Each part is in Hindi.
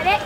अरे।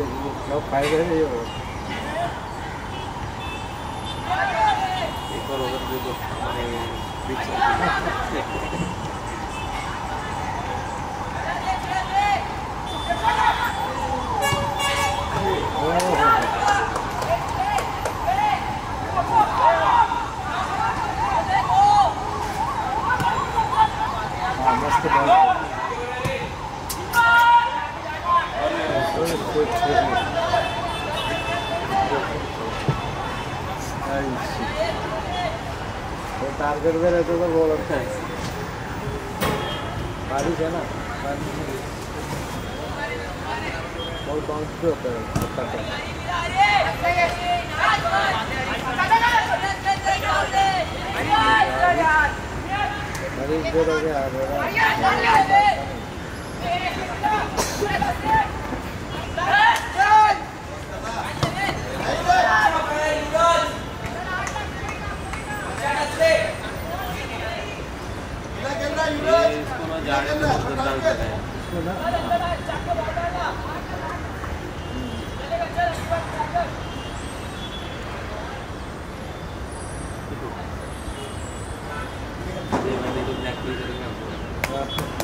लोग खाए गए ये एक और ओवर दे हमारे बीच हाँ मस्त बॉल कोई कोई छोड़ नहीं आई सी वो टारगेट में रहते तो बॉल अच्छा है बारिश है ना बॉल बाउंस भी होता है है बारिश हो गया आ ये इसको जाने में उधर डालते रहे ये मैंने जो ब्लैक टी करेंगे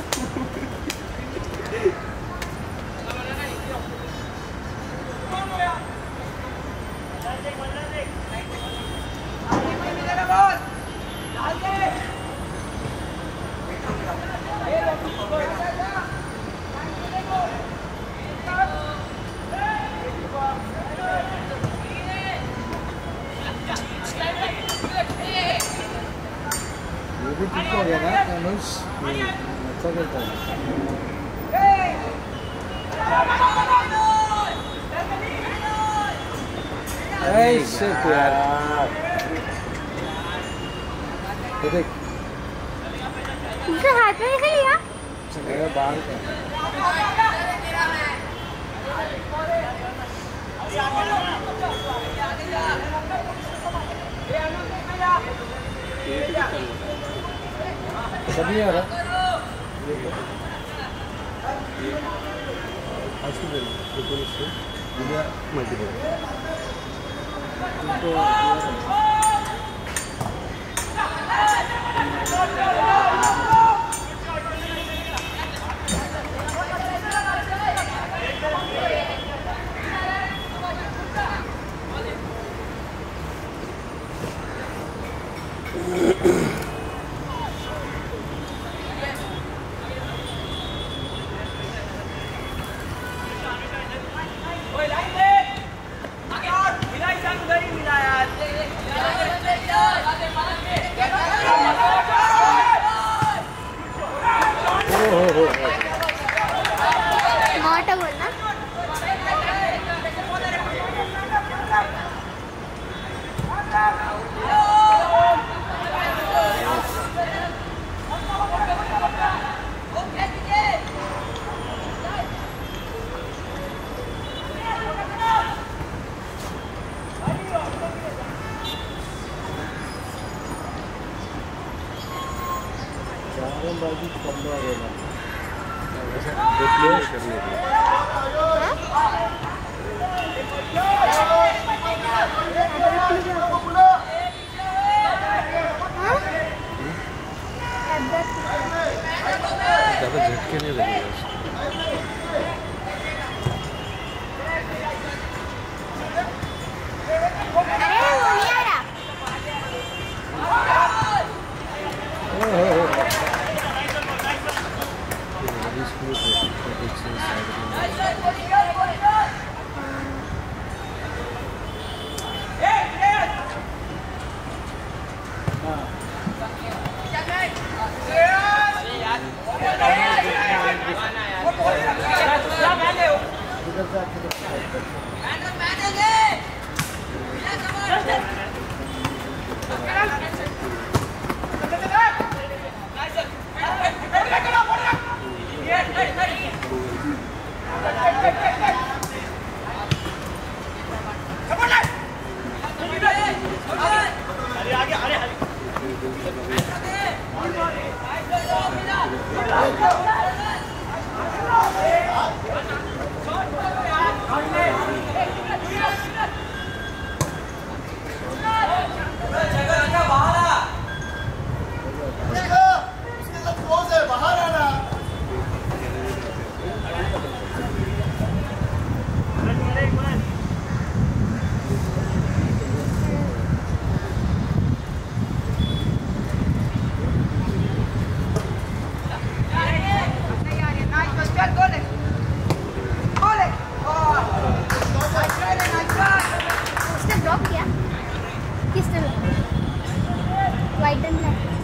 किया? किस तरह? White and black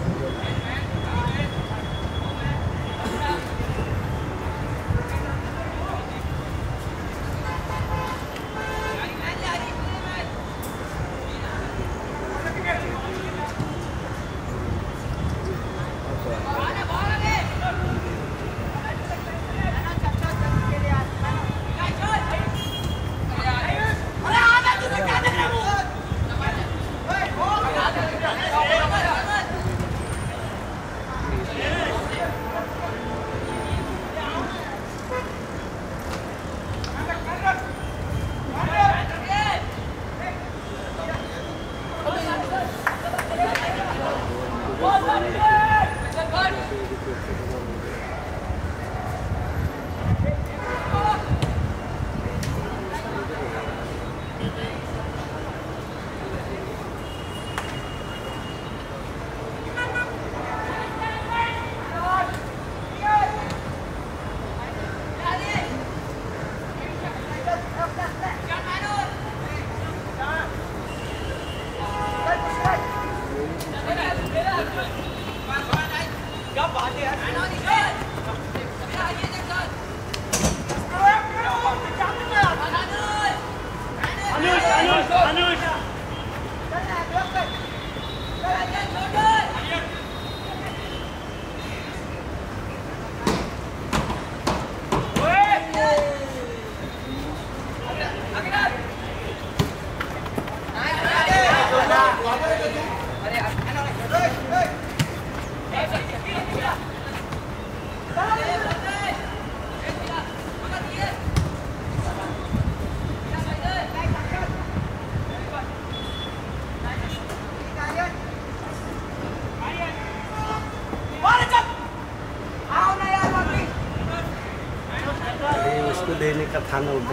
I know.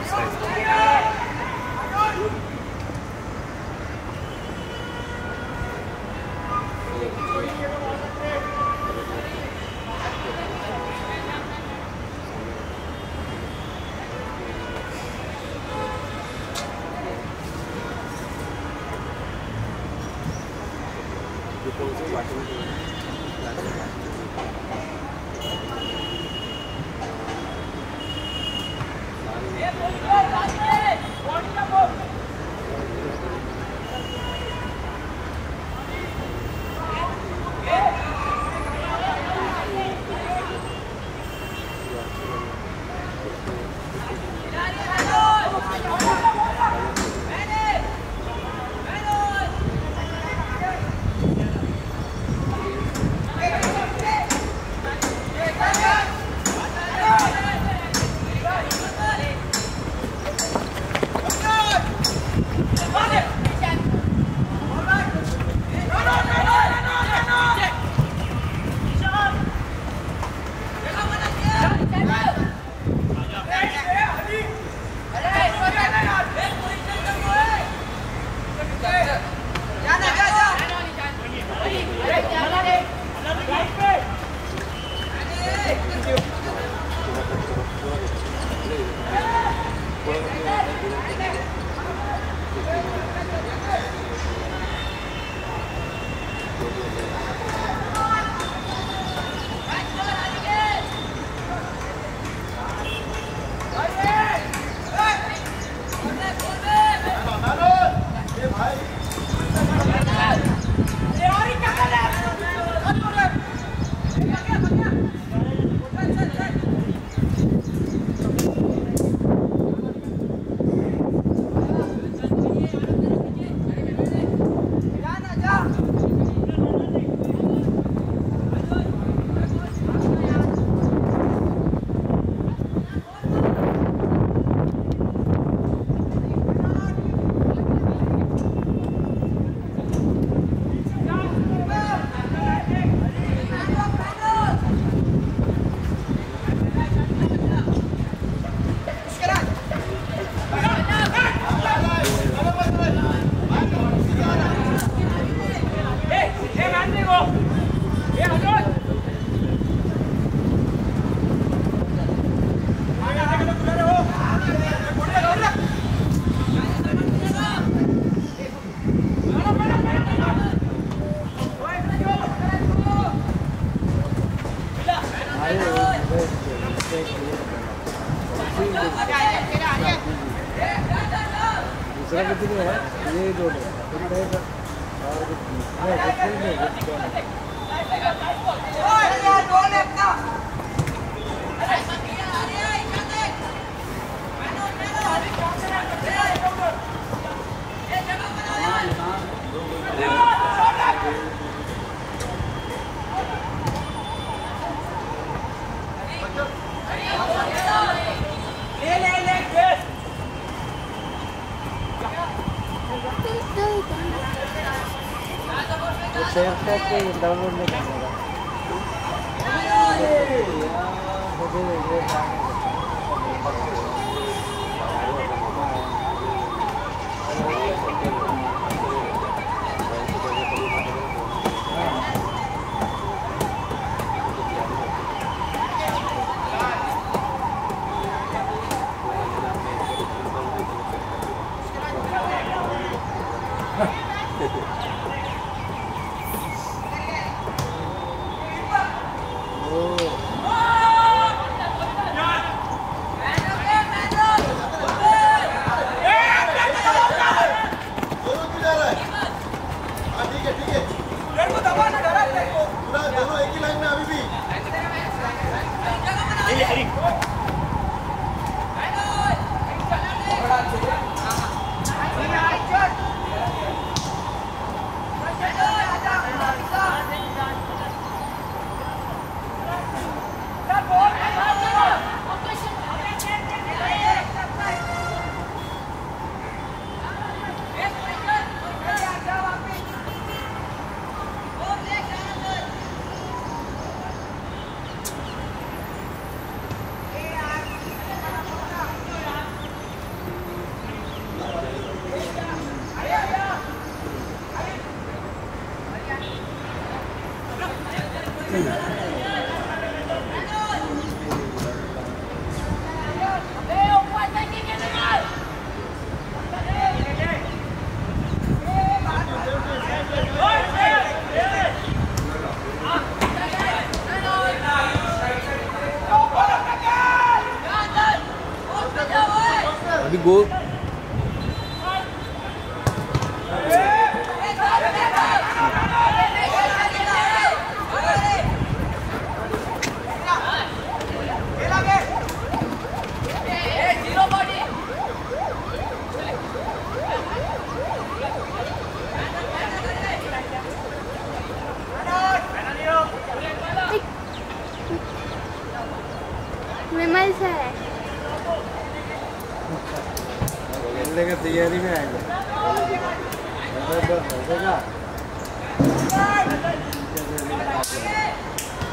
Share download नहीं करने का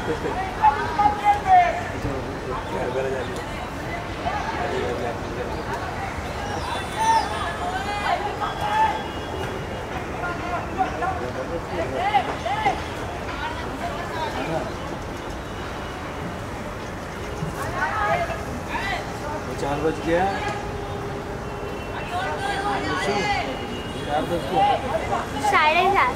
चार बज गया। चार बज गया साढ़े सात।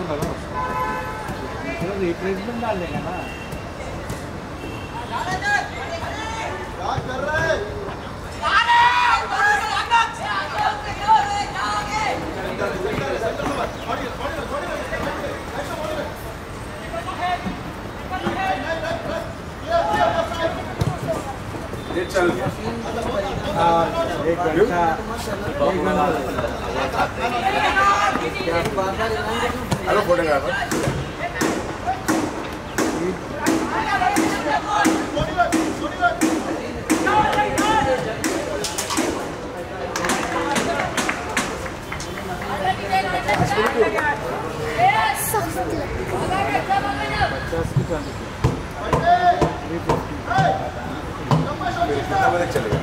तो लगा रिप्लेसमेंट डाल देगा ना। क्या कर रहे हैं हाँ एक घंटा। एक घंटा फिफ्टी कितना बजे चलेगा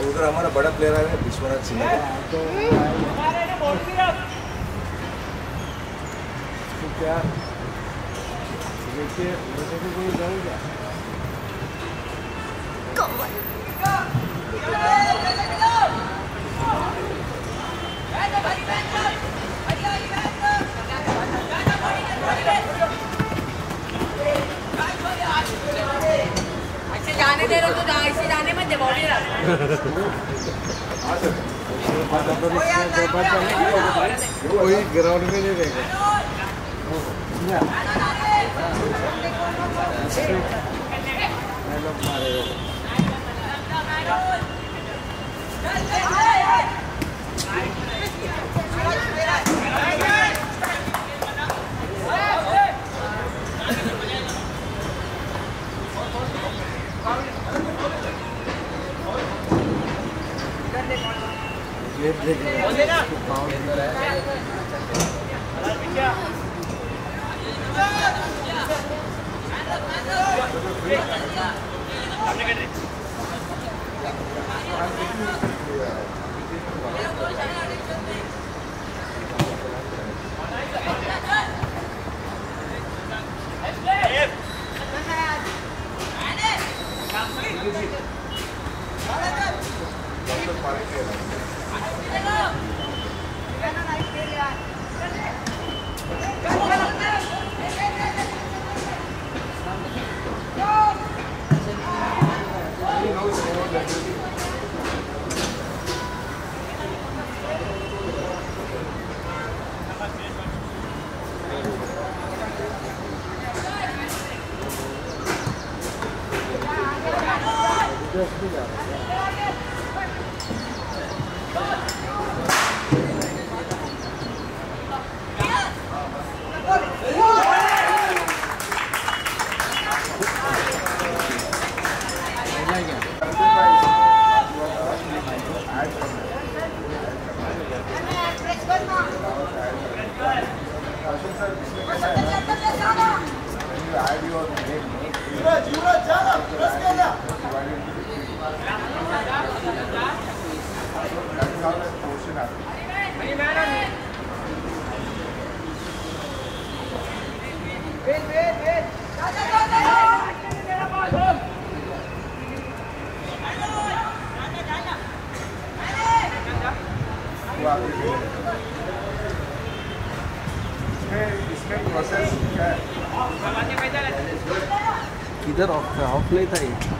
उधर हमारा बड़ा प्लेयर आया है विश्वनाथ सिंह क्या देखिए मुझे भी कोई डर क्या जाने दे रहे तो ऐसे जाने मत बॉडी कोई ग्राउंड में नहीं रहेगा। मैं लोग नहीं था ये।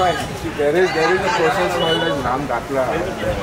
fine. See, there is there is a process called as Ram Dakla.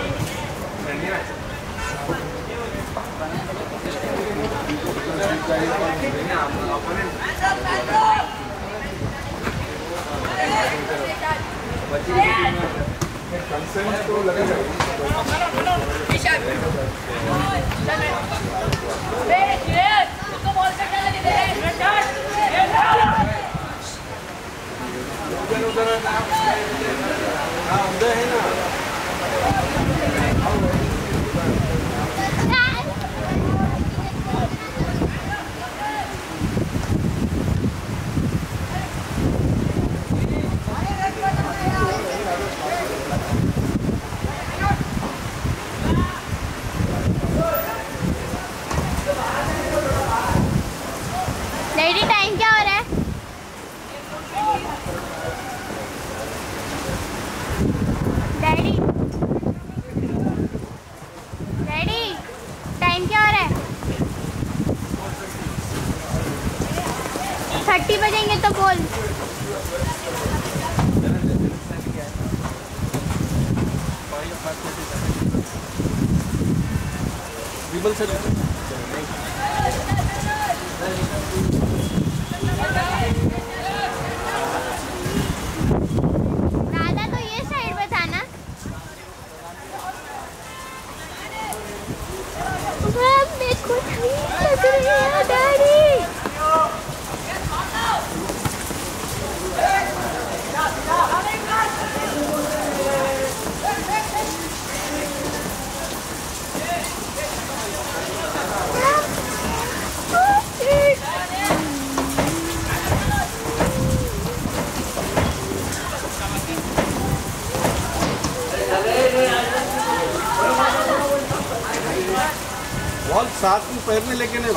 तैरने लेके नहीं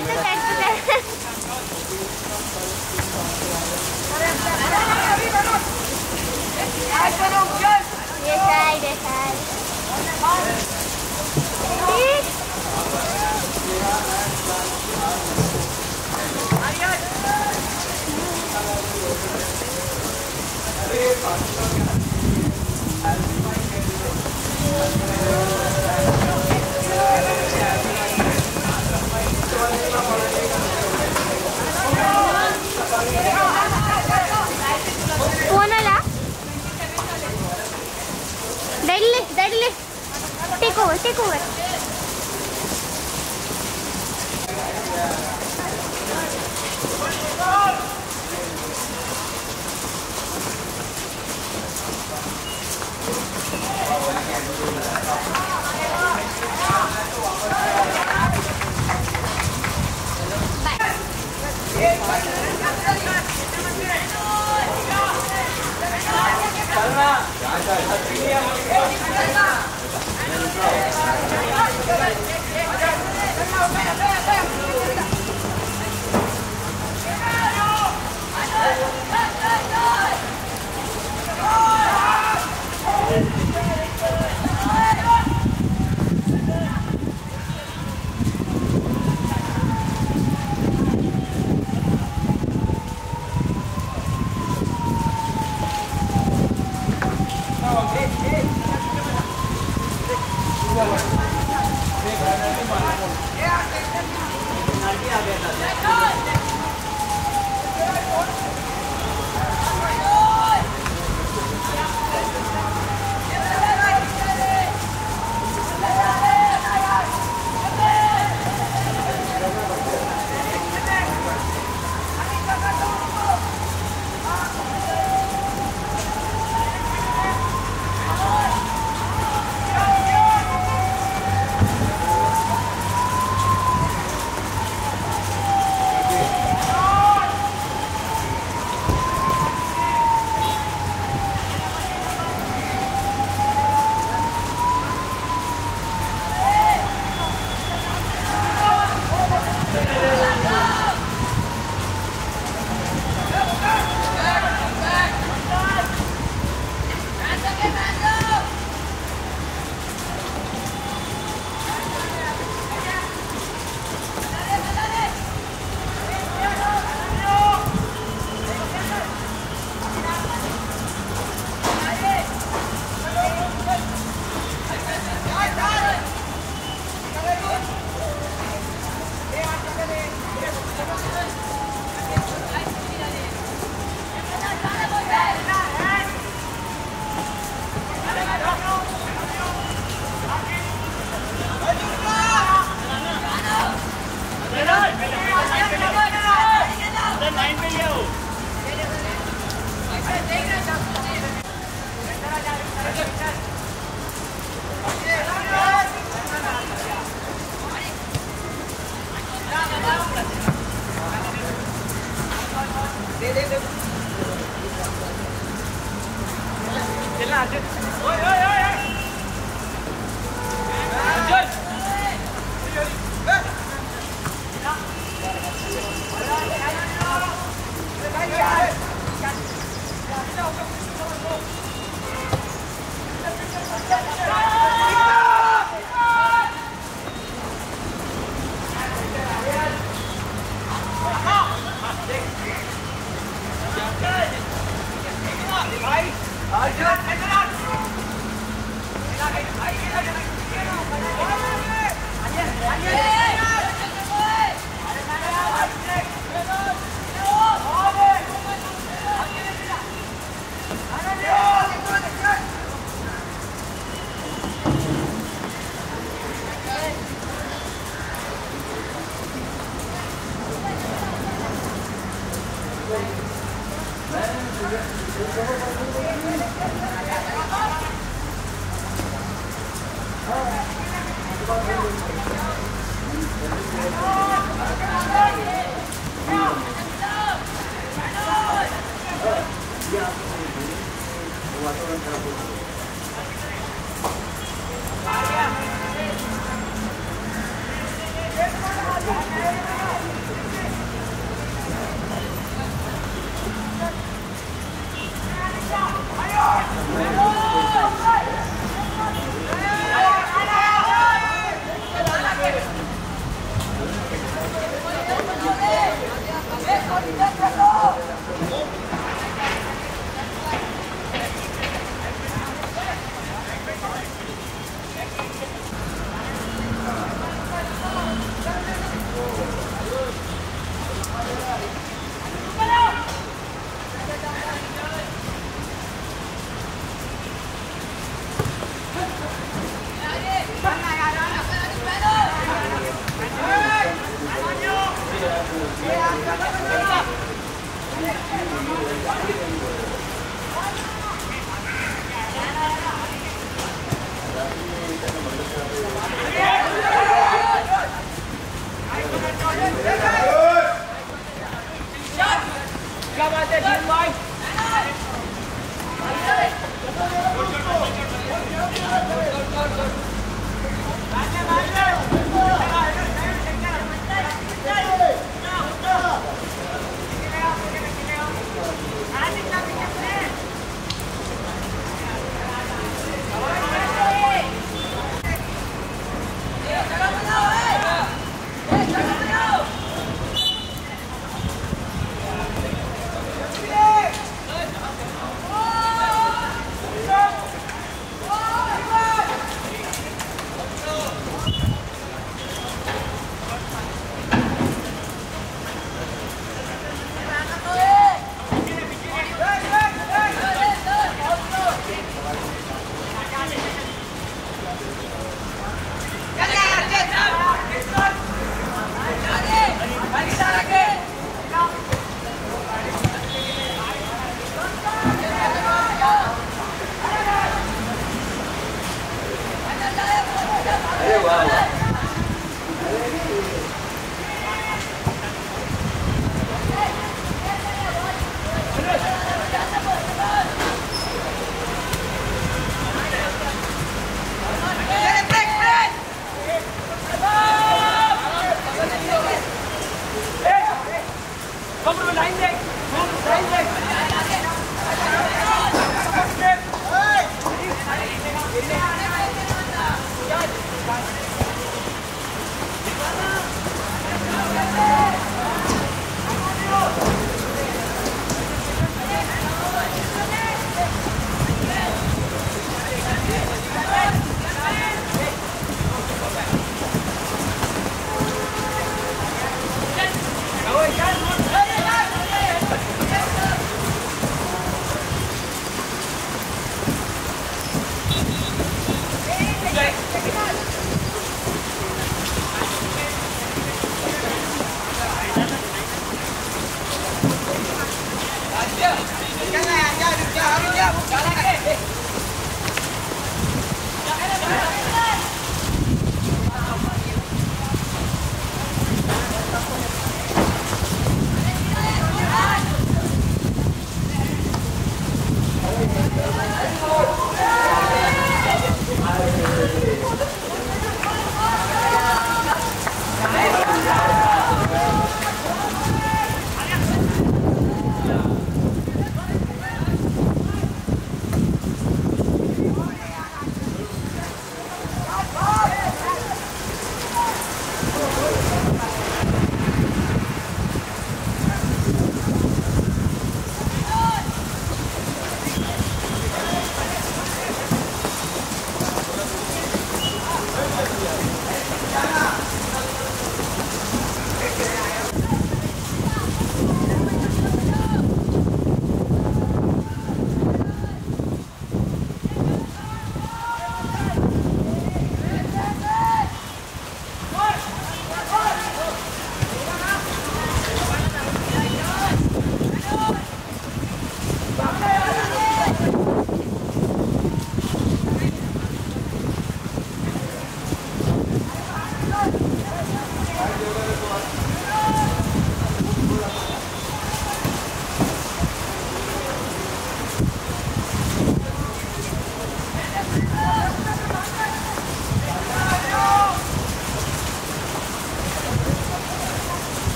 तुका तुका Zadle, zadle. Take over, take over. Bye. Hey,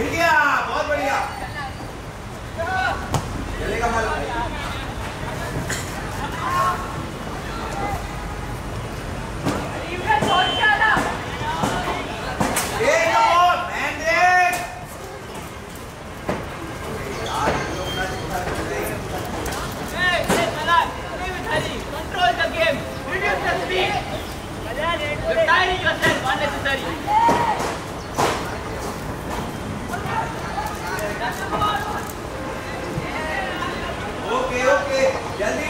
मिल गया बहुत बढ़िया चलेगा माल Control the game. Reduce the speed. Retire yourself unnecessarily. Jali!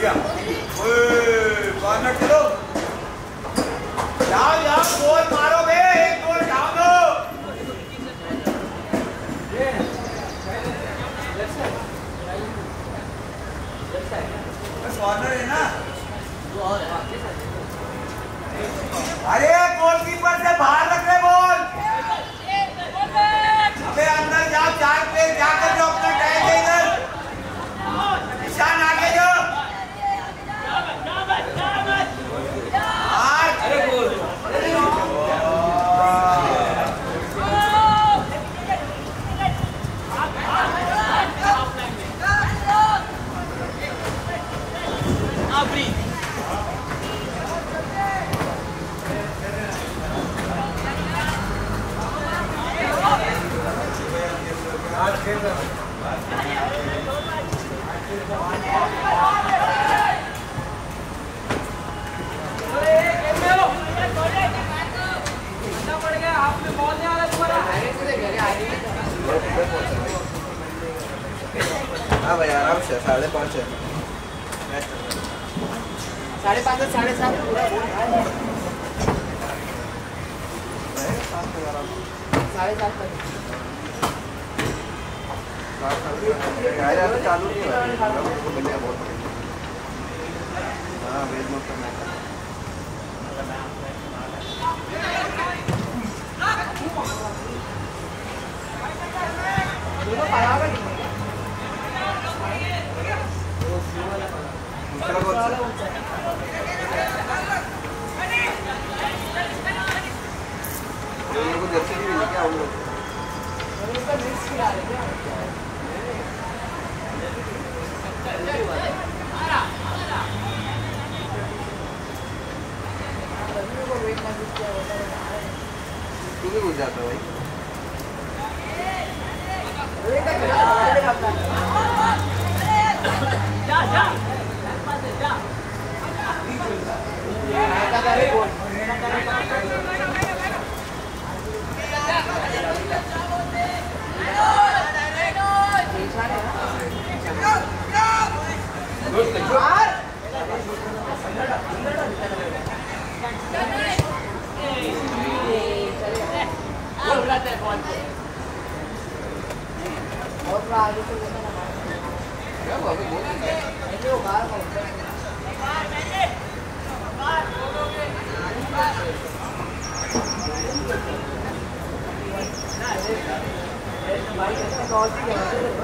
गया। चलो यार यार, गोल मारो बे, एक गोल डाउन दो कॉर्नर है ना? अरे गोलकीपर से बाहर रख रहे बोल अबे, अंदर जा, चार पे जाकर साढ़े पाँच है रहा है साढ़े पाँच से साढ़े सात पूरा साढ़े सात तक चालू नहीं हो। है बहुत पड़ेगा हाँ वेज नोट करना। है दोनों बराबर ही हैं। दूसरा कौन सा उन लोगों को जर्सी भी मिली क्या उन लोग और उसका मिक्स खिला रहे थे रवि को वेट मैसेज किया होता है तू भी घुस जाता भाई रवि का खिला रहा है ऐसा करे बोल बहुत आगे से क्या हुआ अभी बहुत है ऐसे बाहर का होता है भाई कैसे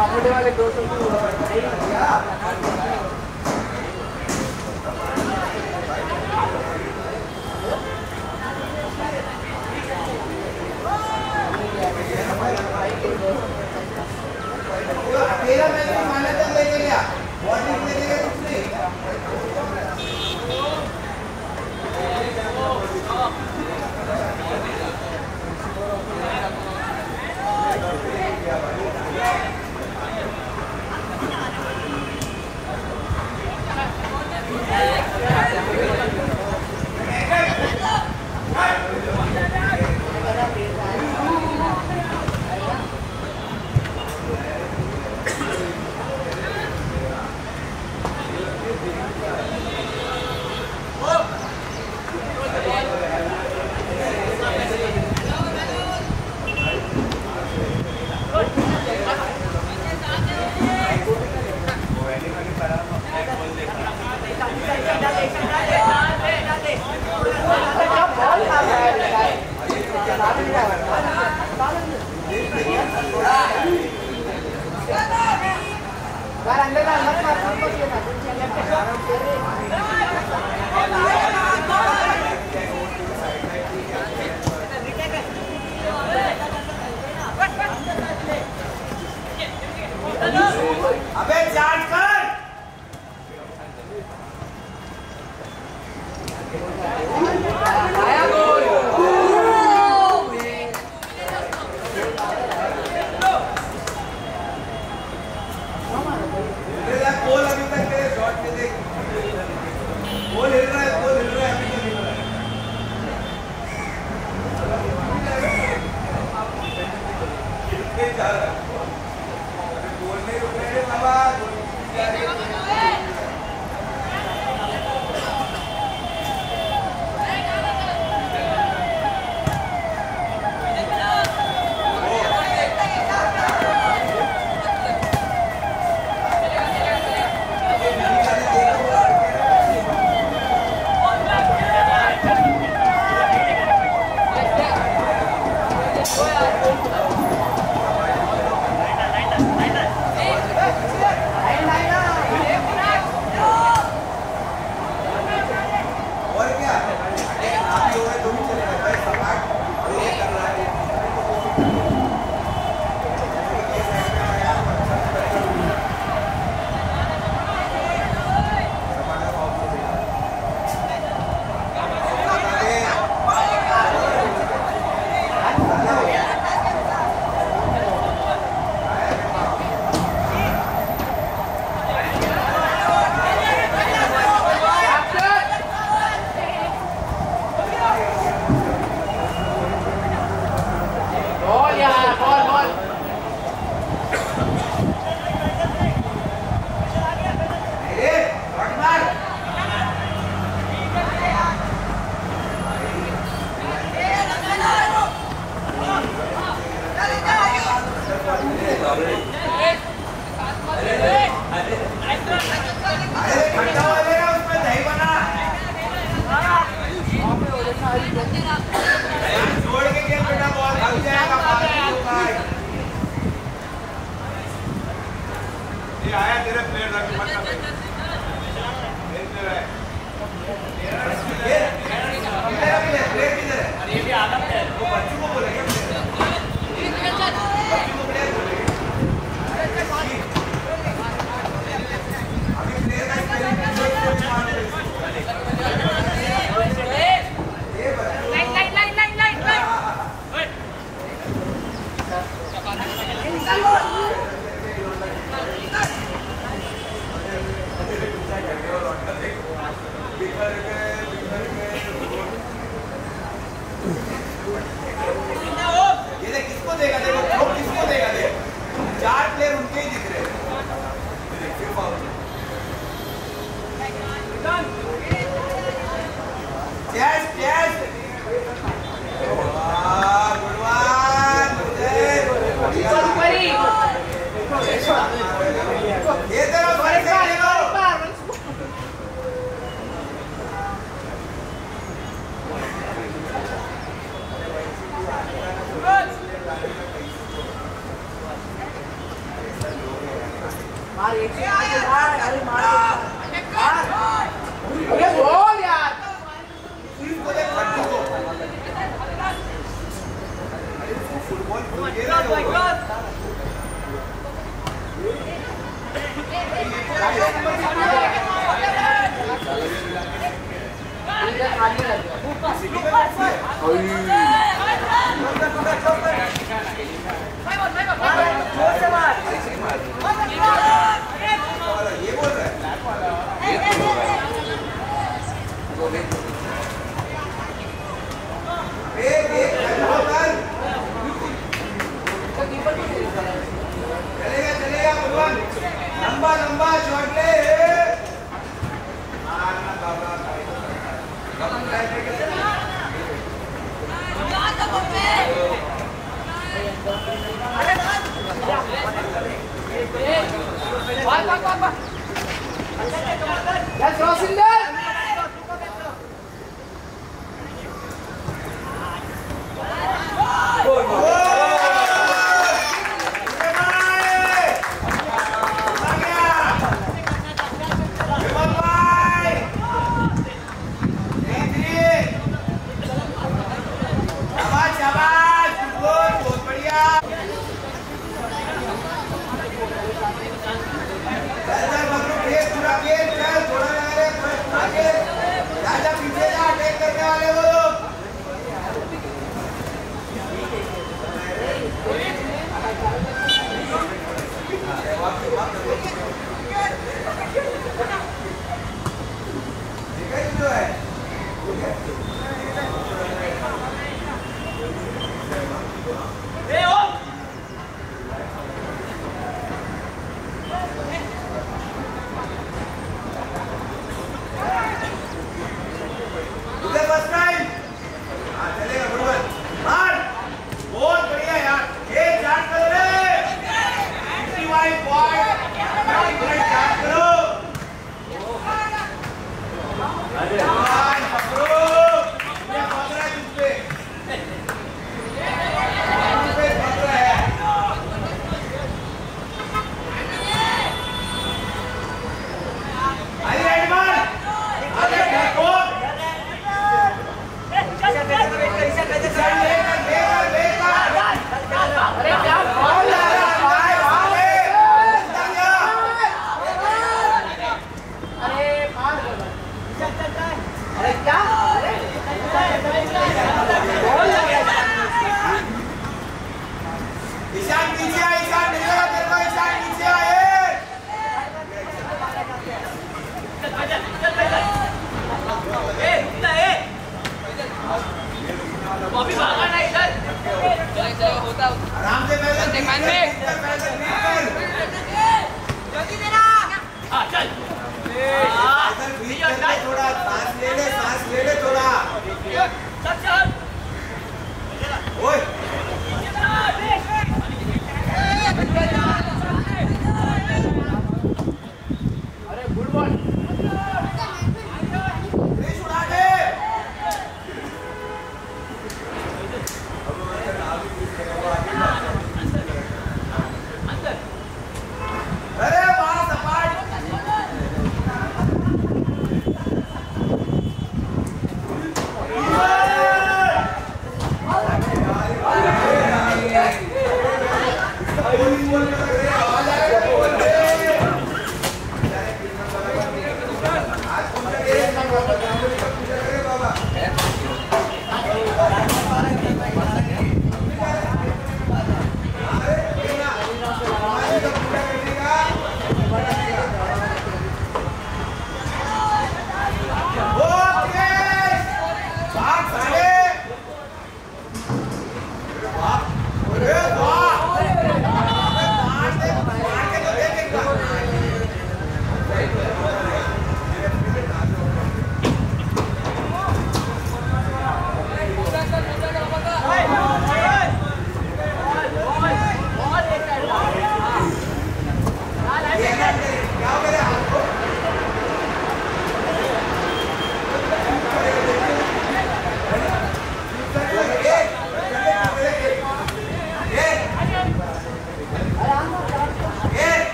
सामने वाले दो सौ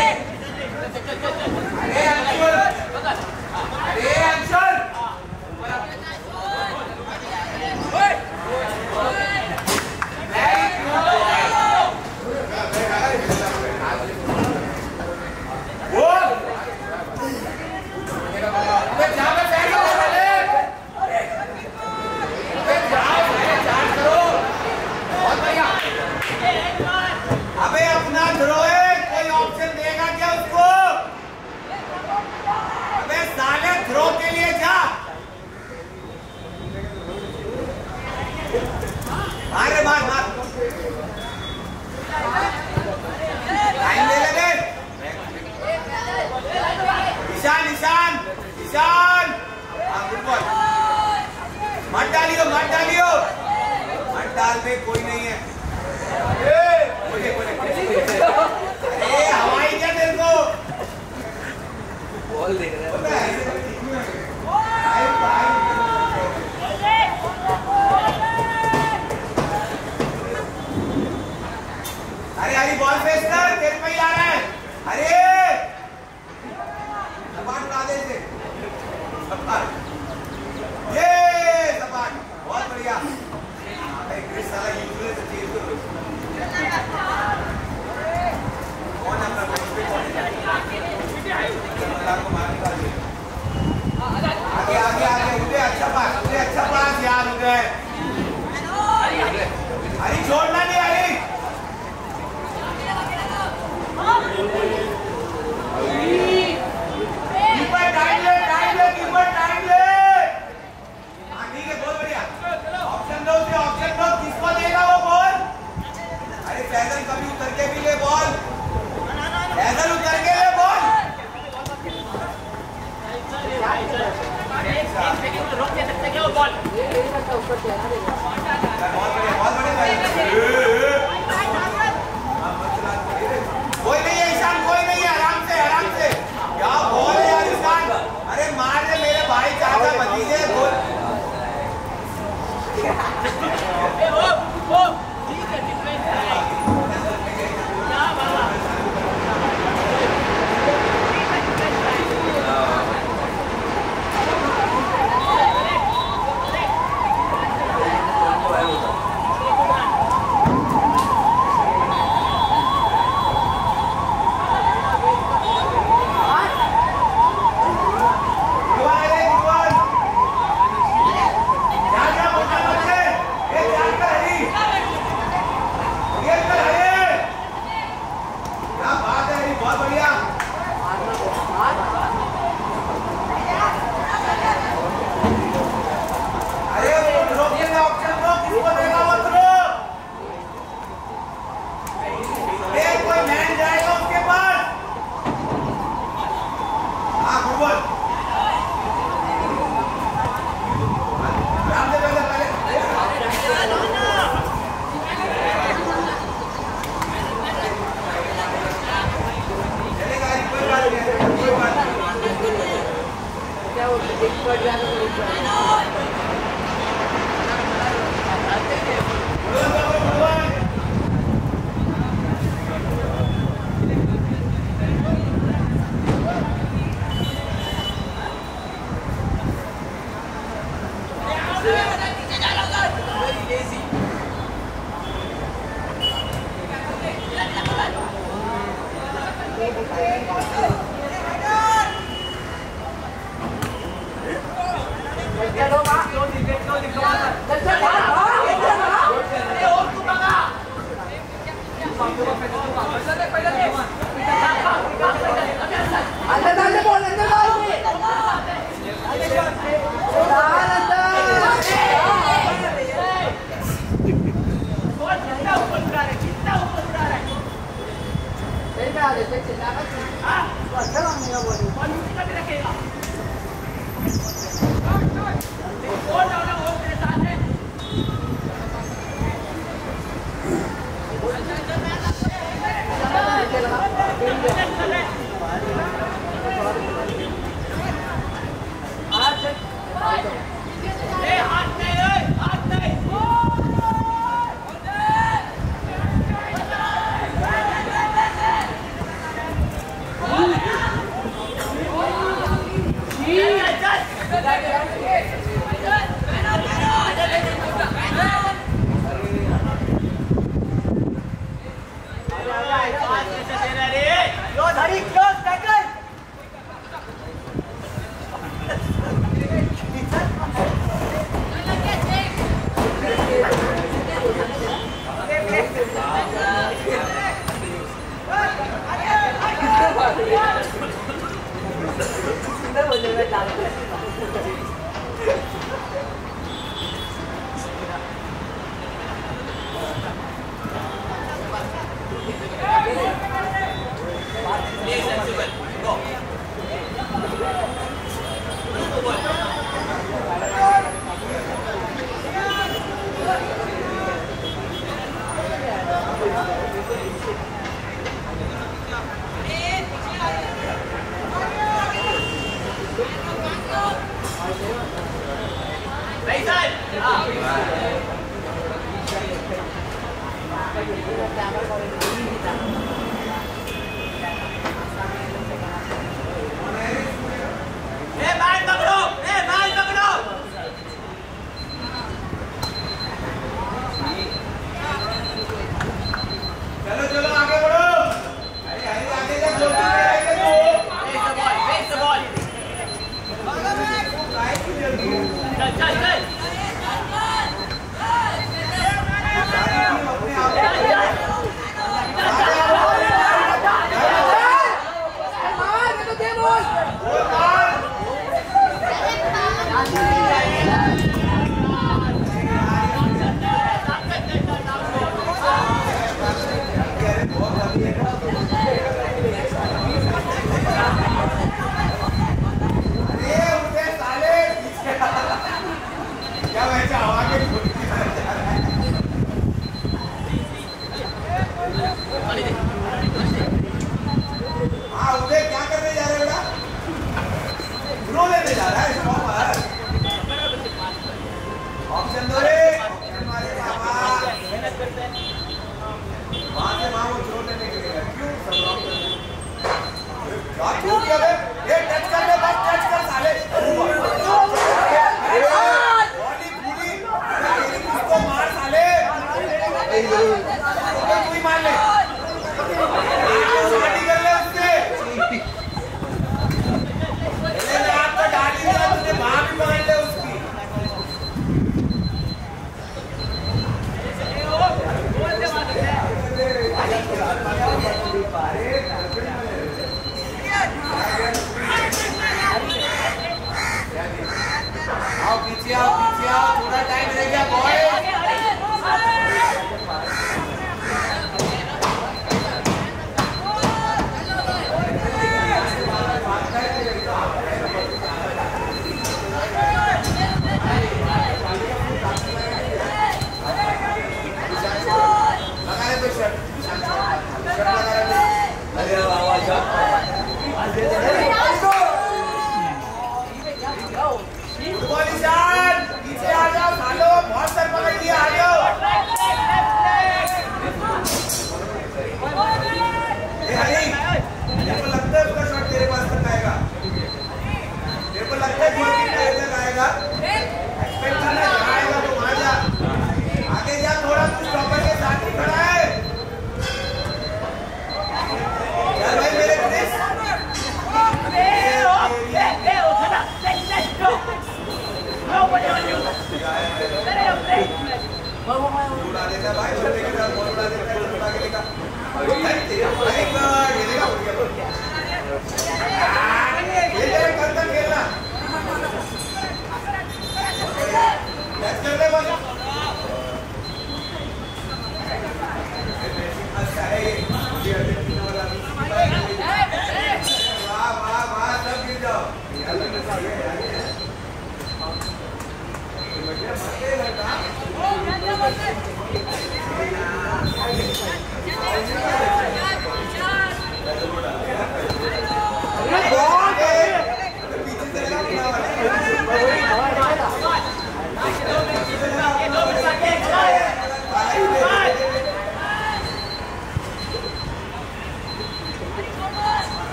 Yeah. 我就会打鼓。Ladies and gentlemen.